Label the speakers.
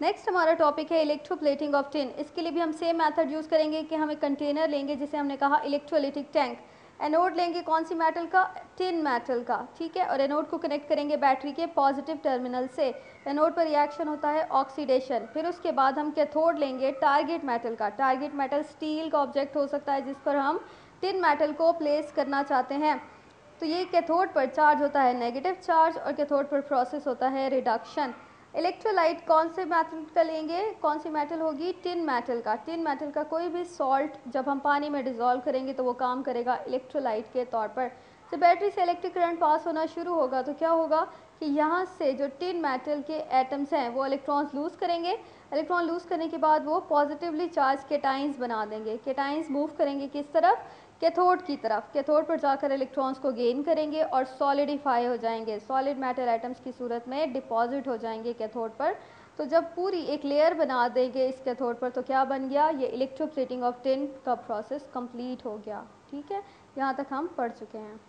Speaker 1: Next हमारा topic है electroplating of tin इसके लिए भी हम सेम मेथड यूज़ करेंगे कि हम एक कंटेनर लेंगे, जिसे हमने कहा इलेक्ट्रोलिटिक टैंक एनोड लेंगे कौन सी मेटल का? टिन मेटल का, ठीक है? और एनोड को कनेक्ट करेंगे बैटरी के पॉजिटिव टर्मिनल से. एनोड पर रिएक्शन होता है ऑक्सीडेशन फिर उसके बाद हम कैथोड लेंगे टारगेट मेटल का. टारगेट मेटल स्टील का ऑब्जेक्ट हो सकता है, जिस पर हम टिन मेटल को प्लेस करना चाहते हैं. तो ये कैथोड पर चार्ज होता है नेगेटिव चार्ज और कैथोड पर प्रोसेस होता है रिडक्शन इलेक्ट्रोलाइट कौन से मेटल का लेंगे? कौन सी मेटल होगी? टिन मेटल का। टिन मेटल का कोई भी सॉल्ट जब हम पानी में डिज़ोल्व करेंगे तो वो काम करेगा इलेक्ट्रोलाइट के तौर पर। जब बैटरी से इलेक्ट्रिक करंट पास होना शुरू होगा तो क्या होगा? कि यहाँ से जो टिन मेटल के एटम्स हैं, वो इलेक्ट्रॉन्स लूज़ करेंगे। इलेक्ट्रॉन लूज़ करने के बाद वो पॉजिटिवली चार्ज केटाइंस बना देंगे। केटाइंस मूव करेंगे किस तरफ़? कैथोड की तरफ़। कैथोड पर जाकर इलेक्ट्रॉन्स को गेन करेंगे और सॉलिडिफाई हो जाएँगे। सॉलिड मेटल एटम्स की सूरत में डिपॉजिट हो जाएँगे कैथोड पर। तो जब पूरी एक लेयर बना देंगे इस कैथोड पर तो क्या बन गया? ये इलेक्ट्रोप्लेटिंग ऑफ़ टिन का प्रोसेस कंप्लीट हो गया। ठीक है? यहाँ तक हम पढ़ चुके हैं।